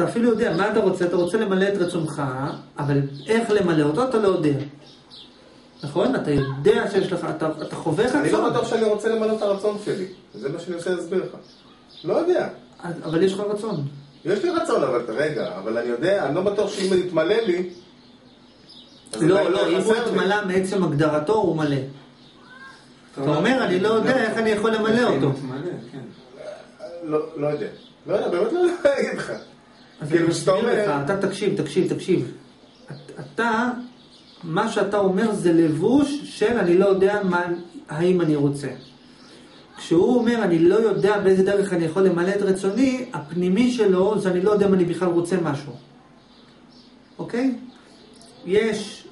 אתה אפילו יודע מה אתה רוצה, אתה רוצה למלא את רצונך, אבל איך למלא אותו אתה לא יודע. נכון? אתה יודע שיש לך, אתה, אתה חווה רצון. אני לא בטוח שאני רוצה למלא את הרצון שלי. זה מה שאני רוצה להסביר לך. לא יודע. אבל יש לך רצון. יש לי רצון, אבל רגע, אבל אני יודע, אני לא בטוח שאם יתמלא לי... לא, עדיין לא, אם הוא. התמלא מעצם הגדרתו, הוא מלא. אתה אומר, אני לא יודע איך אני יכול למלא אותו. כן. לא, לא יודע. לא יודע, באמת לא יודע להגיד לך. כאילו, שאתה אומר- אתה תקשיב, תקשיב, תקשיב. את- אתה, מה שאתה אומר זה לבוש של אני לא יודע מה, האם אני רוצה. כשהוא אומר אני לא יודע באיזה דרך אני יכול למלא את רצוני, הפנימי שלו זה אני לא יודע אם אני בכלל רוצה משהו. אוקיי? יש,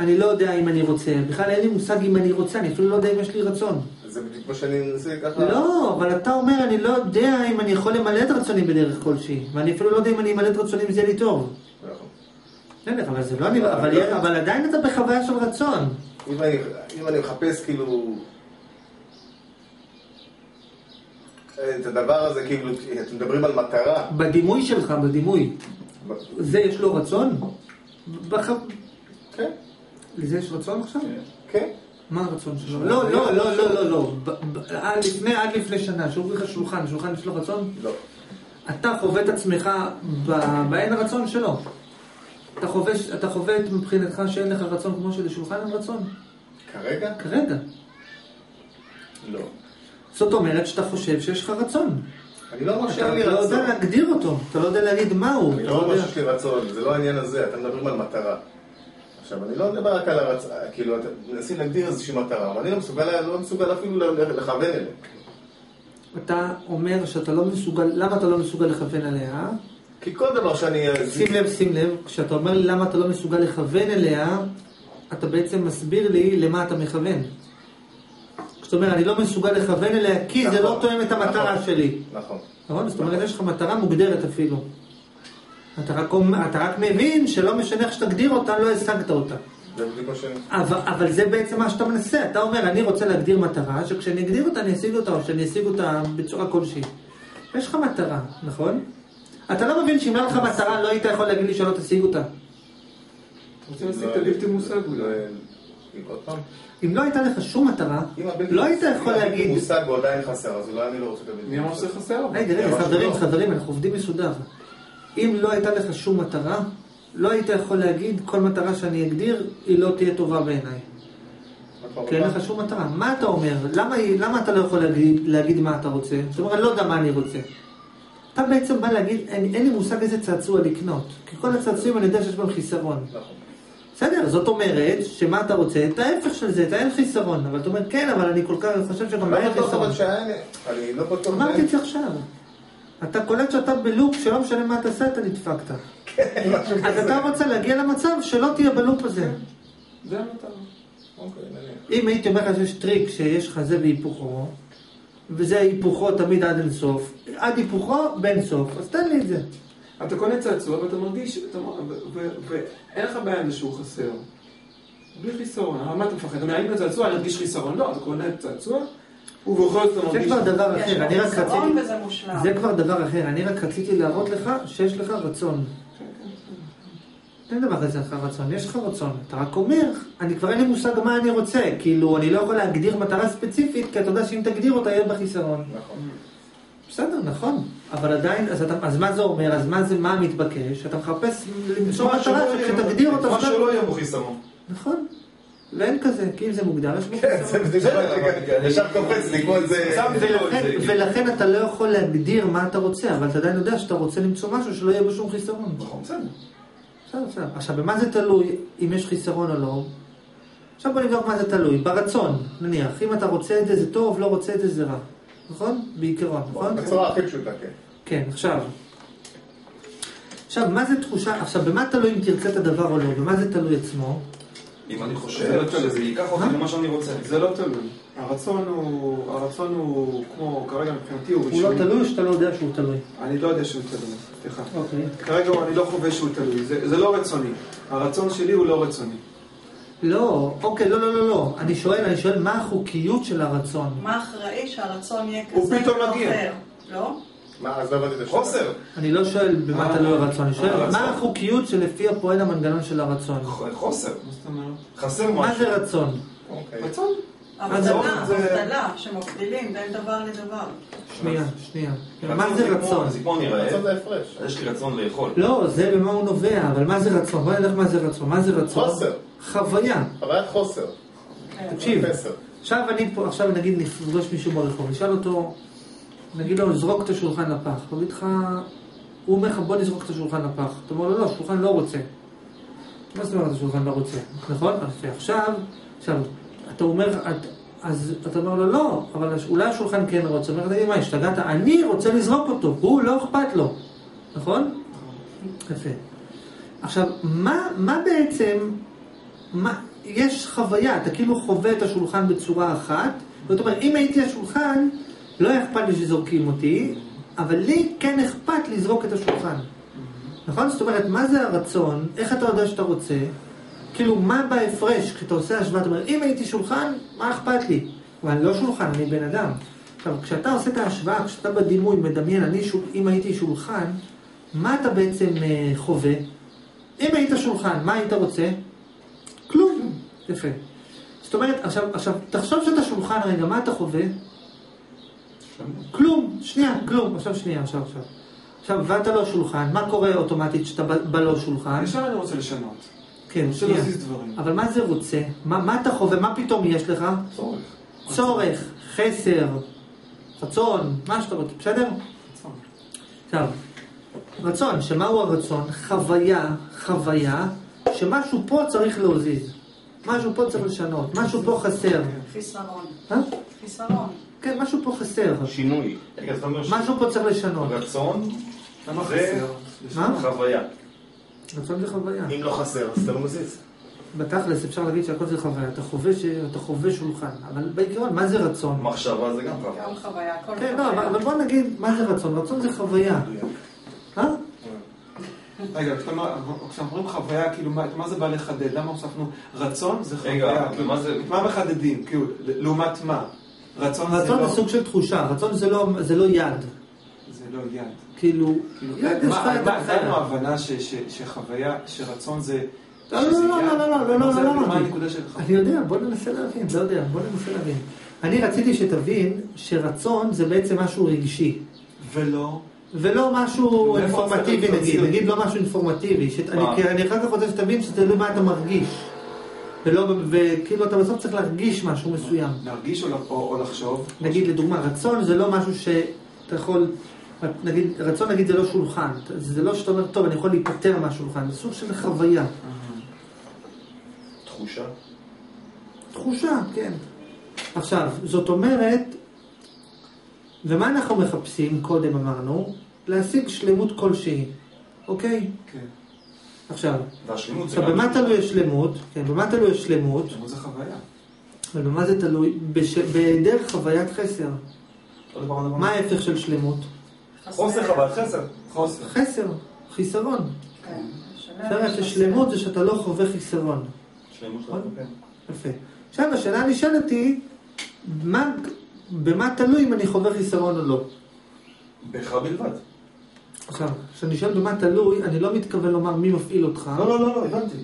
אני לא יודע אם אני רוצה, בכלל אין לי מושג אם אני רוצה, אני אפילו לא יודע אם יש לי רצון. זה בדיוק מה שאני מנסה ככה... לא, אבל אתה אומר, אני לא יודע אם אני יכול למלא את רצוני בדרך כלשהי, ואני אפילו לא יודע אם אני אמלא את רצוני אם זה יהיה לי טוב. נכון. בסדר, אבל זה לא אני, אבל, אבל עדיין אתה בחוויה של רצון. אם אני, מחפש כאילו... את הדבר הזה, כאילו, אתם מדברים על מטרה. בדימוי שלך, בדימוי, זה יש לו רצון? כן, לזה יש רצון עכשיו? כן. מה הרצון שלו? לא, לא, לא, לא, לא, לא. ב- עד לפני, עד לפני שנה, שאומרים לך שולחן, שולחן יש לו רצון? לא. אתה חווה את עצמך ב- באין הרצון שלו. אתה חווה, אתה חווה את מבחינתך שאין לך רצון כמו שלשולחן אין רצון? כרגע? כרגע. לא. זאת אומרת שאתה חושב שיש לך רצון. אני לא אומר אתה שאין לי לא יודע רצון. להגדיר אותו, אתה לא יודע להגיד מהו. אני אתה לא אומר. שיש לי רצון, זה לא העניין הזה, אתם מדברים על מטרה. עכשיו, אני לא מדבר רק על הרצון, כאילו, אתם מנסים להגדיר איזושהי מטרה, אבל אני לא מסוגל, לא מסוגל אפילו לכוון אליה. אתה אומר שאתה לא מסוגל, למה אתה לא מסוגל לכוון אליה? כי כל דבר שאני... שים לב, שים לב, כשאתה אומר לי למה אתה לא מסוגל לכוון אליה, אתה בעצם מסביר לי למה אתה מכוון. זאת אומרת, אני לא מסוגל לכוון אליה כי זה נכון, לא תואם את המטרה נכון. שלי. נכון. נכון? זאת אומרת, יש לך מטרה מוגדרת אפילו. אתה רק, אומר- אתה רק מבין שלא משנה איך שתגדיר אותה, לא השגת אותה. אבל, אבל זה בעצם מה שאתה מנסה, אתה אומר, אני רוצה להגדיר מטרה, שכשאני אגדיר אותה אני אשיג אותה, או שאני אשיג אותה בצורה כלשהי. יש לך מטרה, נכון? אתה לא מבין שאם לא לך מטרה, לא היית יכול להגיד לי שלא תשיג אותה. רוצים להשיג את הבלתי מושג אולי. לא, פעם? אם לא הייתה לך שום מטרה, אם הבלתי- לא היית אם יכול הבלתי להגיד... מושג הוא עדיין חסר, אז אולי אני לא רוצה את הבלתי מי אמר. שזה חסר? רגע, רגע, חברים, לא. חברים, אנחנו עובדים מסודר. אם לא הייתה לך שום מטרה, לא היית יכול להגיד, כל מטרה שאני אגדיר, היא לא תהיה טובה בעיניי. כי אין. לך שום מטרה. מה אתה אומר? למה, למה אתה לא יכול להגיד, להגיד מה אתה רוצה? זאת אומרת, אני לא יודע מה אני רוצה. אתה בעצם בא להגיד, אין, אין לי מושג איזה צעצוע לקנות. כי כל הצעצועים אני יודע שיש בהם חיסרון. בסדר, זאת אומרת, שמה אתה רוצה? את ההפך של זה, את האין חיסרון. אבל אתה אומר, כן, אבל אני כל כך חושב שגם באין לא חיסרון. אני לא בטוח... אמרתי את זה עכשיו. אתה קולט שאתה בלופ שלא משנה מה תעשה, אתה נדפקת. כן, אז. אתה רוצה להגיע למצב שלא תהיה בלופ הזה. זה המטרה. אוקיי. אם הייתי אומר לך שיש טריק שיש לך זה והיפוכו, וזה היפוכו תמיד עד אינסוף, עד היפוכו באינסוף, אז תן לי את זה. אתה קונה צעצוע ואתה מרגיש, אתה ואין לך בעיה עם זה שהוא חסר. בלי חיסרון, מה אתה מפחד? אתה אומר, האם הצעצוע אני ארגיש חיסרון? לא, אתה קונה צעצוע, ובכל זאת אתה זה מרגיש... כבר דבר אחר, לו אני רק רציתי... זה כבר דבר אחר, אני רק רציתי להראות לך שיש לך רצון. אין דבר כזה לך רצון, יש לך רצון. אתה רק אומר, אני כבר אין לי מושג מה אני רוצה. כאילו, אני לא יכול להגדיר מטרה ספציפית, כי אתה יודע שאם תגדיר אותה יהיה בה חיסרון. נכון. בסדר, נכון. אבל עדיין, אז, אתה, אז מה זה אומר? אז מה זה, מה המתבקש? אתה מחפש למצוא מטרה שכשתגדיר אותה... מה. שלא יהיה בו חיסרון. נכון. ואין כזה, כי אם זה מוגדר, יש בו כן, זה חיסרון. בדיוק מה אמרתי, ישר קופץ לי כמו איזה... שמתי לו את ולכן, אתה לא יכול להגדיר מה אתה רוצה, אבל אתה עדיין יודע שאתה רוצה למצוא משהו שלא יהיה בו שום חיסרון. נכון, בסדר. בסדר, בסדר. עכשיו, במה זה תלוי, אם יש חיסרון או לא? עכשיו בוא נבדוק מה זה תלוי. ברצון, נניח, אם אתה רוצה את זה, זה טוב, לא רוצה את זה, זה רע. נכון? בעיקרון, נכון? בצורה הכי פשוטה, כן. כן, עכשיו. עכשיו, מה זה תחושה, עכשיו, במה תלוי אם תרצה את הדבר או לא? במה זה תלוי עצמו? אם אני זה חושב לא תלוי. שזה ייקח אותי מה? למה שאני רוצה. זה לא תלוי. הרצון הוא, הרצון הוא כמו, כרגע מבחינתי הוא הוא לא. תלוי או שאתה לא יודע שהוא תלוי? אני לא יודע שהוא תלוי, סליחה. אוקיי. כרגע אני לא חווה שהוא תלוי, זה, זה לא רצוני. הרצון שלי הוא לא רצוני. לא, אוקיי, לא, לא, לא, לא. אני שואל, אני שואל, מה החוקיות של הרצון? מה אחראי שהרצון יהיה הוא כזה פתאום ולא מגיע. לא? מה, אז לא הבנתי את השאלה. חוסר. אני לא שואל במה תלוי הרצון, אני שואל. מה החוקיות שלפיה פועל המנגנון של הרצון. חוסר. מה זאת אומרת? חסר משהו. מה זה רצון? אוקיי. רצון. זה- הבדלה, זה- הבדלה, שמבדילים בין דבר לדבר. שנייה, שנייה. מה זה רצון? זה כמו נראה. רצון זה הפרש. יש לי רצון לאכול. לא, זה במה הוא נובע, אבל מה זה רצון? בוא נלך מה זה רצון. מה זה רצון? חוסר. חוויה. חוויית חוסר. תקשיב. עכשיו אני פה, עכשיו נגיד נפגוש מישהו ברחוב, נשאל אותו, נגיד לו, זרוק את השולחן לפח. הוא יגיד לך, הוא אומר לך, בוא נזרוק את השולחן לפח. אתה אומר לו, לא, השולחן לא רוצה. מה זאת אומרת השולחן לא רוצה? נכון? עכשיו, עכשיו, אתה אומר, את, אז אתה אומר לו, לא, אבל אולי השולחן כן רוצה. הוא אומר, תגיד, מה, השתגעת? אני רוצה לזרוק אותו, הוא לא אכפת לו. נכון? יפה. עכשיו, מה, מה בעצם, מה, יש חוויה, אתה כאילו חווה את השולחן בצורה אחת, זאת אומרת, אם הייתי השולחן, לא היה אכפת לי שזורקים אותי, אבל לי כן אכפת לזרוק את השולחן. נכון? זאת אומרת, מה זה הרצון? איך אתה יודע שאתה רוצה? כאילו, מה בהפרש כשאתה עושה השוואה? אתה אומר, אם הייתי שולחן, מה אכפת לי? אבל אני לא שולחן, אני בן אדם. עכשיו, כשאתה עושה את ההשוואה, כשאתה בדימוי מדמיין, אני שול, אם הייתי שולחן, מה אתה בעצם אה, חווה? אם היית שולחן, מה היית רוצה? כלום. יפה. זאת אומרת, עכשיו, עכשיו, תחשוב שאתה שולחן רגע, מה אתה חווה? כלום, שנייה, כלום, עכשיו שנייה, עכשיו, עכשיו. עכשיו, ואתה לא שולחן, מה קורה אוטומטית כשאתה בלא שולחן? ישר אני רוצה לשנות. כן, שנייה. אבל מה זה רוצה? מה, מה אתה חווה? מה פתאום יש לך? צורך. צורך, חסר, רצון, מה שאתה רוצה, בסדר? רצון. עכשיו, רצון, שמהו הרצון? חוויה, חוויה, שמשהו פה צריך להזיז. משהו פה צריך לשנות, משהו פה חסר. חיסרון. אה? חיסרון. כן, משהו פה חסר. שינוי. רגע, אומר משהו פה צריך לשנות. רצון למה זה חסר? מה? חוויה. רצון זה חוויה. אם לא חסר, אז אתה לא מזיז. בתכלס אפשר להגיד שהכל זה חוויה. אתה חווה, ש... אתה חווה שולחן. אבל בעיקרון, מה זה רצון? מחשבה זה גם חוויה. גם חוויה, הכל כן, לא, אבל, חוויה. אבל בוא נגיד, מה זה רצון? רצון זה חוויה. אה? רגע, כשאנחנו אומרים חוויה, כאילו, מה מה זה בא לחדד? למה הוספנו רצון זה רגע, חוויה? כאילו, מה זה- מה מחדדים? כאילו, לעומת מה? רצון זה רצון לא... זה סוג של תחושה, רצון זה לא, זה לא יד. זה לא יד. כאילו, כאילו, יד יש לך מה- אחרת. הייתה לנו הבנה ש- ש- שחוויה, שרצון זה... לא, לא, לא? לא, לא, לא, לא, לא, זה- לא, לא, לא. אני יודע, בוא ננסה להבין, לא יודע, בוא ננסה להבין. אני רציתי שתבין שרצון זה בעצם משהו רגשי, ולא... ולא משהו אינפורמטיבי נגיד? נגיד לא משהו אינפורמטיבי, אני- אחר כך רוצה שתבין שזה תלוי מה אתה מרגיש. ולא, וכאילו אתה בסוף צריך להרגיש משהו מסוים. להרגיש או ל- או או לחשוב? נגיד לדוגמה, רצון זה לא משהו שאתה יכול, נגיד, רצון נגיד זה לא שולחן, זה לא שאתה אומר, טוב, אני יכול להיפטר מהשולחן, זה סוג של חוויה, תחושה. תחושה, כן. עכשיו, זאת אומרת, ומה אנחנו מחפשים, קודם אמרנו, להשיג שלמות כלשהי, אוקיי? כן. עכשיו, והשלמות זה עכשיו. במה תלוי השלמות? כן, במה תלוי השלמות? שלמות זה חוויה. אבל במה זה תלוי? בש... בהיעדר חוויית חסר. מה ההפך של שלמות? חוסר חוויית חסר. חוסר. חסר, חיסרון. כן. ששלמות זה שאתה לא חווה חיסרון. שלמות נכון? שלנו, כן. יפה. עכשיו השאלה הנשאלת היא, מה, במה תלוי אם אני חווה חיסרון או לא? בך בלבד. עכשיו, כשאני שואל במה תלוי, אני לא מתכוון לומר מי מפעיל אותך. לא, לא, לא, לא, הבנתי.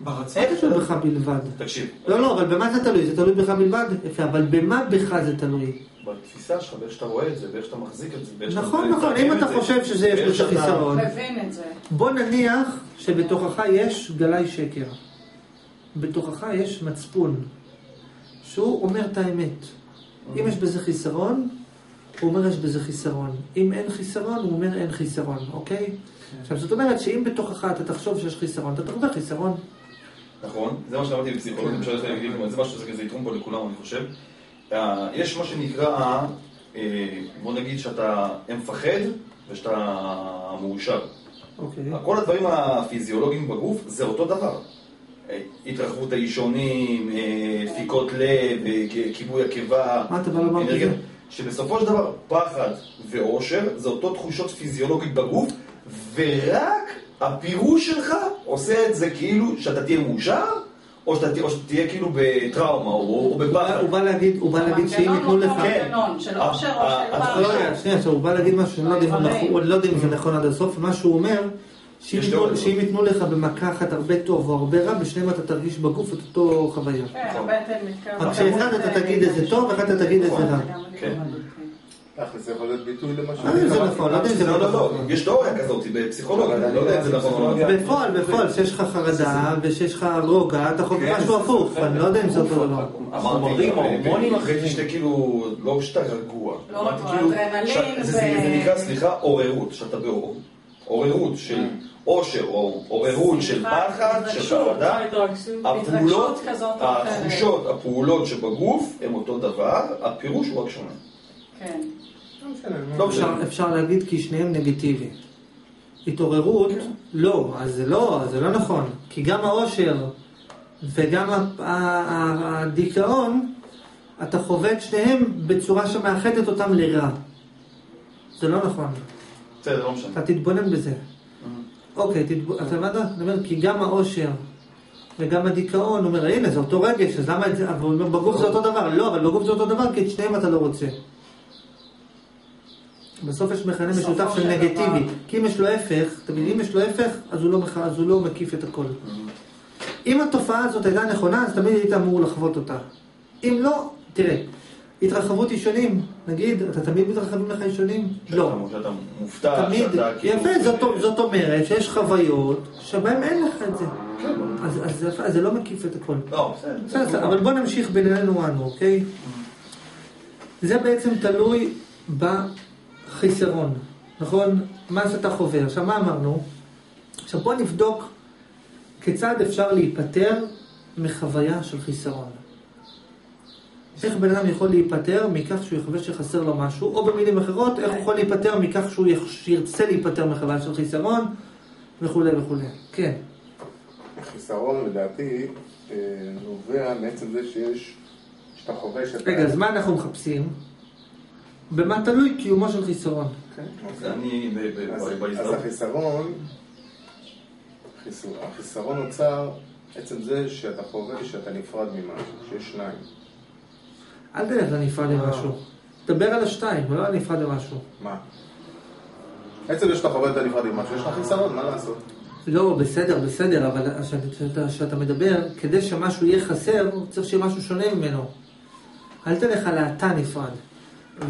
ברצון? איך זה בך בלבד? תקשיב. לא, לא, אבל במה זה תלוי? זה תלוי בך בלבד? יפה, אבל במה בך זה תלוי? בתפיסה שלך, באיך שאתה רואה את זה, באיך שאתה מחזיק את זה, נכון, נכון, אם את אתה חושב שזה יש שאתה- חיסרון. מבין את זה. בוא נניח שבתוכך יש גלאי שקר. בתוכך יש מצפון, שהוא אומר את האמת. אם יש בזה חיסרון, הוא אומר יש בזה חיסרון. אם אין חיסרון, הוא אומר אין חיסרון, אוקיי? עכשיו, זאת אומרת שאם בתוכך אתה תחשוב שיש חיסרון, אתה תחווה חיסרון. נכון, זה מה שאמרתי בפסיכולוגיה, אפשר להגיד, זה משהו שזה יתרום פה לכולם, אני חושב. אה, יש מה שנקרא, אה, בוא נגיד שאתה מפחד ושאתה מאושר. אוקיי. כל הדברים הפיזיולוגיים בגוף זה אותו דבר. אה, התרחבות האישונים, דפיקות לב, כיבוי הקיבה, מה אתה בא לומר בזה? שבסופו של דבר פחד ואושר זה אותו תחושות פיזיולוגיות בגוף, ורק הפירוש שלך עושה את זה כאילו שאתה תהיה מאושר, או שאתה או תהיה כאילו בטראומה, או או הוא בא- בפחד. הוא בא להגיד, הוא בא להגיד שאם ייתנו לך... כן. המנגנון של אה, אושר או אה, של אז פחד. לא, שנייה, הוא בא להגיד משהו שאני לא יודע אם לא יודע זה נכון עד הסוף, מה שהוא אומר, שאם ייתנו- לך במכה אחת הרבה טוב או הרבה רע, בשניהם אתה תרגיש בגוף את אותו חוויה. כן, הבטן מתקרבת. רק שאחד אתה תגיד איזה טוב, ואחד אתה תגיד איזה רע. כן. תכל'ס, זה יכול להיות ביטוי למשהו. לא יודע אם זה נכון, לא יודע אם זה לא, לא, לא, נכון. יש תיאוריה כזאת בפסיכולוגיה, אני לא יודע אם זה נכון לא. בפועל, בפועל, שיש לך חרדה ושיש לך רוגע, אתה חווה כן, משהו הפוך, זה- אני לא יודע אם זה אותו דבר. החומרים, ההורמונים אחרי. שאתה כאילו, לא שאתה רגוע. לא אמרתי, רגוע, כאילו, אדרנלין זה- ו- זה זה נקרא, סליחה, עוררות, שאתה באור. עוררות של אושר, או עוררות של פחד, של. חרדה. הפעולות. התחושות, הפעולות שבגוף הם אותו דבר, הפירוש הוא רק שונה. כן. לא משנה. לא אפשר- להגיד כי שניהם נגטיביים. התעוררות, לא, אז זה לא, זה לא נכון. כי גם העושר וגם הדיכאון, אתה חווה את שניהם בצורה שמאחדת אותם לרע. זה לא נכון. בסדר, לא משנה. אתה תתבונן בזה. אוקיי, תתב... אתה הבנת? אומר, כי גם העושר וגם הדיכאון, אומר, הנה, זה אותו רגש, אז למה את זה, אבל הוא אומר, בגוף זה אותו דבר. לא, אבל בגוף זה אותו דבר, כי את שניהם אתה לא רוצה. בסוף יש מכנה משותף של נגטיבי. כי אם יש לו הפך, תמיד אם יש לו הפך, אז הוא לא, מח... אז הוא לא מקיף את הכל. אם התופעה הזאת הייתה נכונה, אז תמיד היית אמור לחוות אותה. אם לא, תראה, התרחבות אישונים, נגיד, אתה תמיד מתרחבים לך אישונים? לא. שאתה- מופתע, תמיד, כאילו... יפה, זאת, זאת אומרת שיש חוויות שבהן אין לך את זה. אז, אז, אז זה לא מקיף את הכל. לא, בסדר, אבל בוא נמשיך בינינו אנו, אוקיי? זה בעצם תלוי בחיסרון, נכון? מה שאתה חווה. עכשיו, מה אמרנו? עכשיו בוא נבדוק כיצד אפשר להיפטר מחוויה של חיסרון. איך בן אדם יכול להיפטר מכך שהוא יחווה שחסר לו משהו, או במילים אחרות, איך הוא יכול להיפטר מכך שהוא ירצה להיפטר מחוויה של חיסרון, וכולי וכולי. כן. חיסרון לדעתי אה, נובע מעצם זה שיש, שאתה חווה שאתה... רגע, אז מה אנחנו מחפשים? במה תלוי קיומו של חיסרון? כן, אני ב- ב- אז. החיסרון, החיסרון, החיסרון נוצר עצם זה שאתה חווה שאתה נפרד ממשהו, שיש שניים. אל תלך לנפרד למשהו. דבר על השתיים, ולא על נפרד למשהו. מה? עצם זה שאתה חווה את הנפרד ממשהו, יש לך חיסרון, מה לעשות? לא, בסדר, בסדר, אבל כשאתה- מדבר, כדי שמשהו יהיה חסר, צריך שיהיה משהו שונה ממנו. אל תלך על האתה נפרד.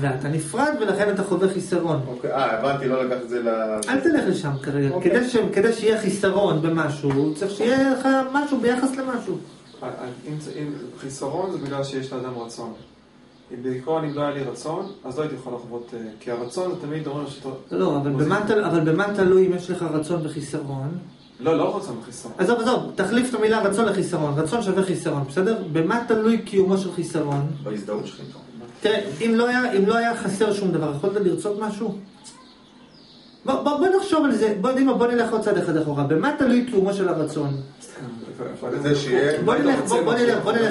ואתה נפרד ולכן אתה חווה חיסרון. אוקיי, אה, הבנתי, לא לקחת את זה ל... אל תלך לשם כרגע. אוקיי. כדי, ש... כדי שיהיה חיסרון במשהו, צריך שיהיה לך משהו ביחס למשהו. אם זה- אם חיסרון זה בגלל שיש לאדם רצון. אם בעיקרון אם לא היה לי רצון, אז לא הייתי יכול לחוות, אה, כי הרצון זה תמיד אומר שאתה... לא, אבל מוזיקה. במה, תל... אבל במה תלוי אם יש לך רצון וחיסרון? לא, לא רצון וחיסרון. עזוב, עזוב, תחליף את המילה רצון לחיסרון. רצון שווה חיסרון, בסדר? במה תלוי קיומו של חיסרון? בהזדהות שלך איתו. תראה, אם לא היה, אם לא היה חסר שום דבר, יכולת לרצות משהו? בוא, בוא, בוא נחשוב על זה, בוא, בוא, בוא נלך עוד צעד אחד אחורה. במה תלוי קיומו של הרצון? בוא נלך, בוא, בוא נלך, בוא נלך